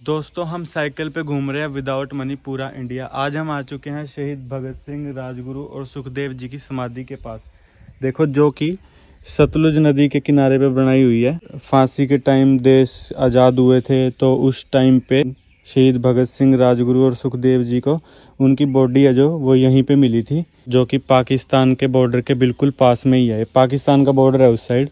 दोस्तों, हम साइकिल पे घूम रहे हैं विदाउट मनी पूरा इंडिया। आज हम आ चुके हैं शहीद भगत सिंह राजगुरु और सुखदेव जी की समाधि के पास। देखो, जो कि सतलुज नदी के किनारे पे बनाई हुई है। फांसी के टाइम देश आज़ाद हुए थे तो उस टाइम पे शहीद भगत सिंह राजगुरु और सुखदेव जी को उनकी बॉडी है जो, वो यहीं पे मिली थी, जो कि पाकिस्तान के बॉर्डर के बिल्कुल पास में ही है। पाकिस्तान का बॉर्डर है उस साइड।